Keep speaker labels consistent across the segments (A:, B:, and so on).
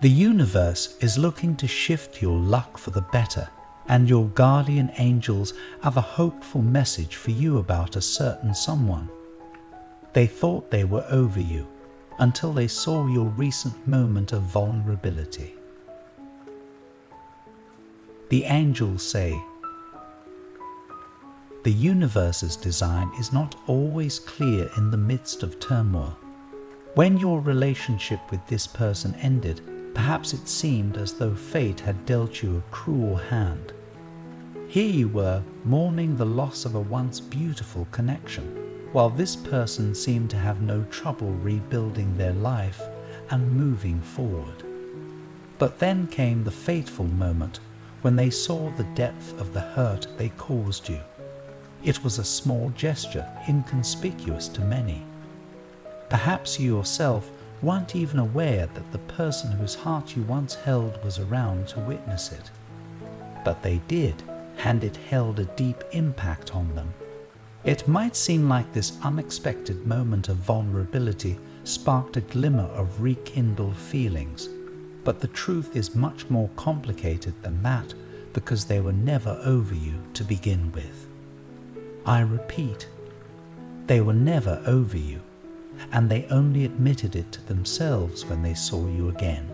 A: The universe is looking to shift your luck for the better, and your guardian angels have a hopeful message for you about a certain someone. They thought they were over you until they saw your recent moment of vulnerability. The angels say, The universe's design is not always clear in the midst of turmoil. When your relationship with this person ended, perhaps it seemed as though fate had dealt you a cruel hand. Here you were, mourning the loss of a once beautiful connection while this person seemed to have no trouble rebuilding their life and moving forward. But then came the fateful moment when they saw the depth of the hurt they caused you. It was a small gesture, inconspicuous to many. Perhaps you yourself weren't even aware that the person whose heart you once held was around to witness it. But they did, and it held a deep impact on them it might seem like this unexpected moment of vulnerability sparked a glimmer of rekindled feelings, but the truth is much more complicated than that because they were never over you to begin with. I repeat, they were never over you, and they only admitted it to themselves when they saw you again.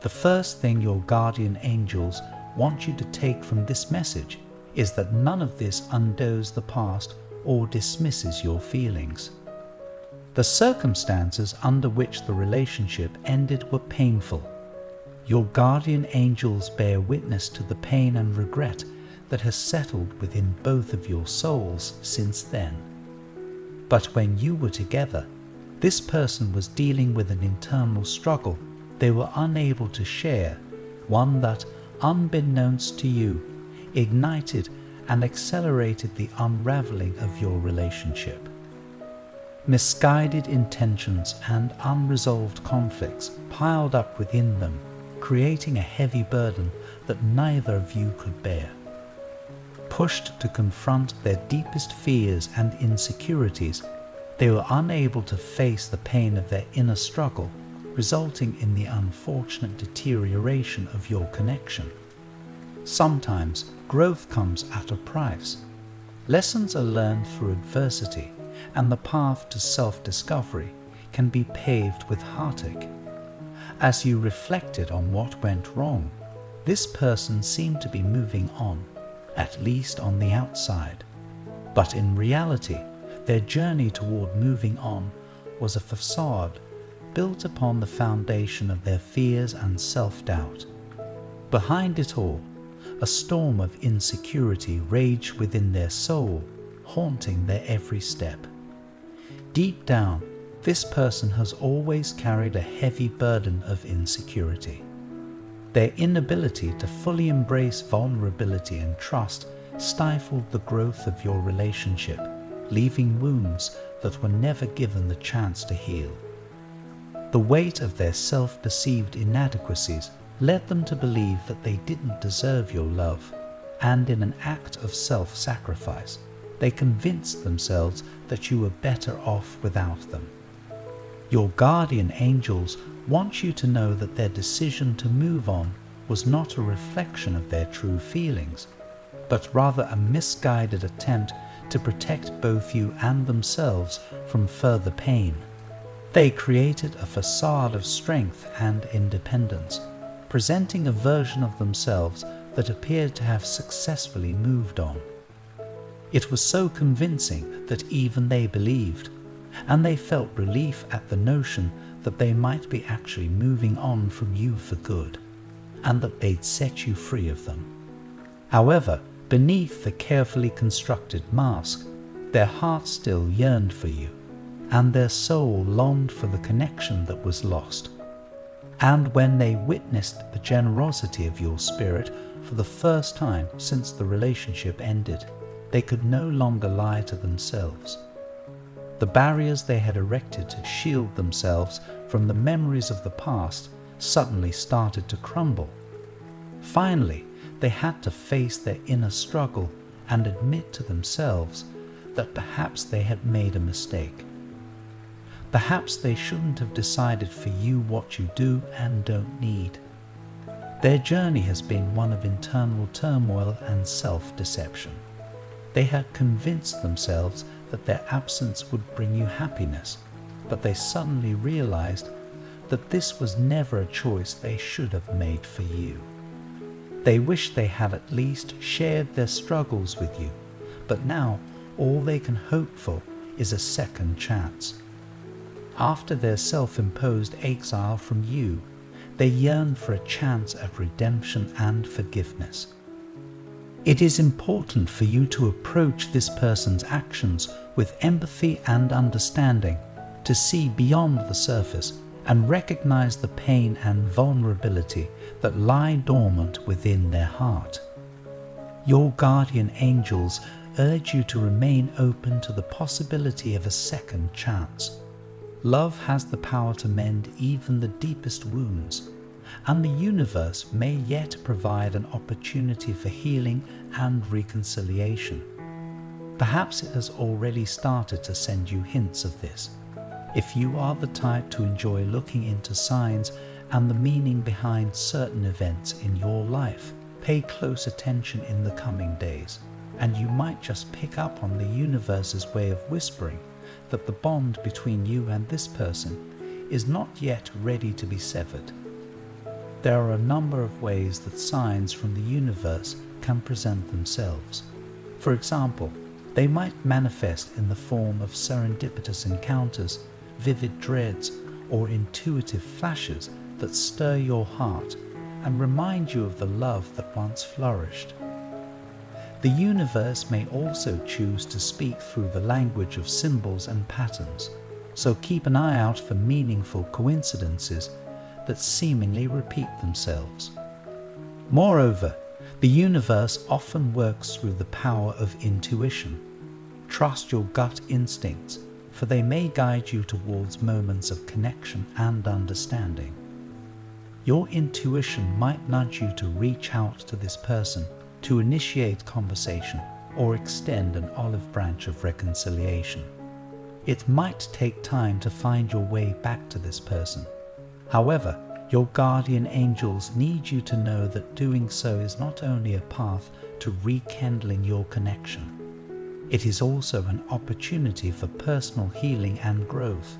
A: The first thing your guardian angels want you to take from this message is that none of this undoes the past or dismisses your feelings. The circumstances under which the relationship ended were painful. Your guardian angels bear witness to the pain and regret that has settled within both of your souls since then. But when you were together, this person was dealing with an internal struggle they were unable to share, one that, unbeknownst to you, ignited and accelerated the unraveling of your relationship. Misguided intentions and unresolved conflicts piled up within them, creating a heavy burden that neither of you could bear. Pushed to confront their deepest fears and insecurities, they were unable to face the pain of their inner struggle, resulting in the unfortunate deterioration of your connection. Sometimes growth comes at a price. Lessons are learned through adversity, and the path to self discovery can be paved with heartache. As you reflected on what went wrong, this person seemed to be moving on, at least on the outside. But in reality, their journey toward moving on was a facade built upon the foundation of their fears and self doubt. Behind it all a storm of insecurity raged within their soul, haunting their every step. Deep down, this person has always carried a heavy burden of insecurity. Their inability to fully embrace vulnerability and trust stifled the growth of your relationship, leaving wounds that were never given the chance to heal. The weight of their self perceived inadequacies led them to believe that they didn't deserve your love, and in an act of self sacrifice, they convinced themselves that you were better off without them. Your guardian angels want you to know that their decision to move on was not a reflection of their true feelings, but rather a misguided attempt to protect both you and themselves from further pain. They created a facade of strength and independence presenting a version of themselves that appeared to have successfully moved on. It was so convincing that even they believed, and they felt relief at the notion that they might be actually moving on from you for good, and that they'd set you free of them. However, beneath the carefully constructed mask, their heart still yearned for you, and their soul longed for the connection that was lost and when they witnessed the generosity of your spirit for the first time since the relationship ended, they could no longer lie to themselves. The barriers they had erected to shield themselves from the memories of the past suddenly started to crumble. Finally, they had to face their inner struggle and admit to themselves that perhaps they had made a mistake. Perhaps they shouldn't have decided for you what you do and don't need. Their journey has been one of internal turmoil and self deception. They had convinced themselves that their absence would bring you happiness, but they suddenly realized that this was never a choice they should have made for you. They wish they had at least shared their struggles with you, but now all they can hope for is a second chance. After their self imposed exile from you, they yearn for a chance at redemption and forgiveness. It is important for you to approach this person's actions with empathy and understanding, to see beyond the surface and recognize the pain and vulnerability that lie dormant within their heart. Your guardian angels urge you to remain open to the possibility of a second chance. Love has the power to mend even the deepest wounds, and the universe may yet provide an opportunity for healing and reconciliation. Perhaps it has already started to send you hints of this. If you are the type to enjoy looking into signs and the meaning behind certain events in your life, pay close attention in the coming days, and you might just pick up on the universe's way of whispering that the bond between you and this person is not yet ready to be severed. There are a number of ways that signs from the universe can present themselves. For example, they might manifest in the form of serendipitous encounters, vivid dreads, or intuitive flashes that stir your heart and remind you of the love that once flourished. The universe may also choose to speak through the language of symbols and patterns, so keep an eye out for meaningful coincidences that seemingly repeat themselves. Moreover, the universe often works through the power of intuition. Trust your gut instincts, for they may guide you towards moments of connection and understanding. Your intuition might nudge you to reach out to this person to initiate conversation or extend an olive branch of reconciliation. It might take time to find your way back to this person. However, your guardian angels need you to know that doing so is not only a path to rekindling your connection, it is also an opportunity for personal healing and growth,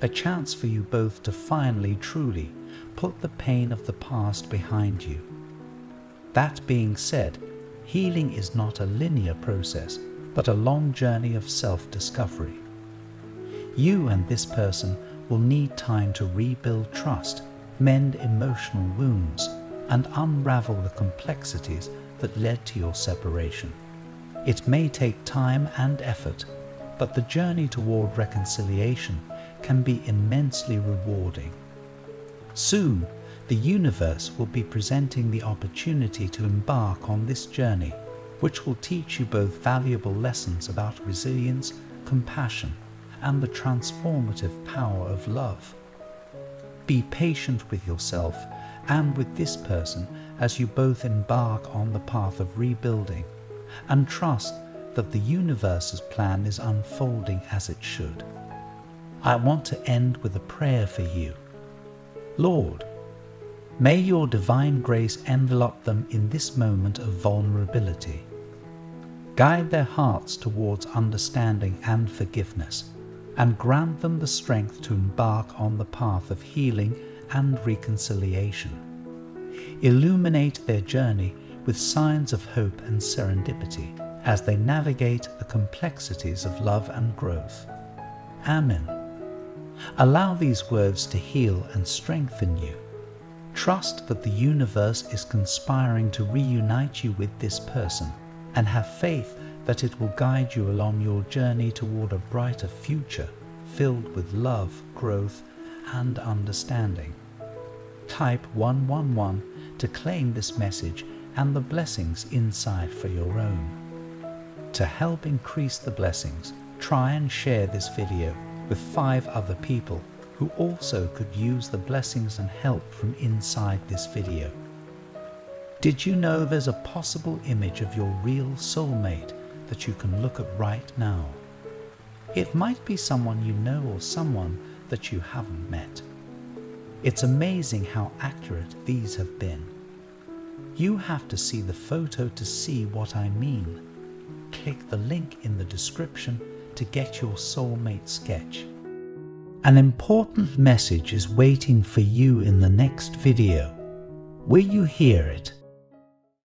A: a chance for you both to finally truly put the pain of the past behind you that being said, healing is not a linear process, but a long journey of self discovery. You and this person will need time to rebuild trust, mend emotional wounds, and unravel the complexities that led to your separation. It may take time and effort, but the journey toward reconciliation can be immensely rewarding. Soon, the universe will be presenting the opportunity to embark on this journey, which will teach you both valuable lessons about resilience, compassion, and the transformative power of love. Be patient with yourself and with this person as you both embark on the path of rebuilding, and trust that the universe's plan is unfolding as it should. I want to end with a prayer for you. Lord, May your divine grace envelop them in this moment of vulnerability. Guide their hearts towards understanding and forgiveness, and grant them the strength to embark on the path of healing and reconciliation. Illuminate their journey with signs of hope and serendipity as they navigate the complexities of love and growth. Amen. Allow these words to heal and strengthen you Trust that the universe is conspiring to reunite you with this person and have faith that it will guide you along your journey toward a brighter future filled with love, growth, and understanding. Type 111 to claim this message and the blessings inside for your own. To help increase the blessings, try and share this video with five other people who also could use the blessings and help from inside this video. Did you know there's a possible image of your real soulmate that you can look at right now? It might be someone you know or someone that you haven't met. It's amazing how accurate these have been. You have to see the photo to see what I mean. Click the link in the description to get your soulmate sketch. An important message is waiting for you in the next video. Will you hear it?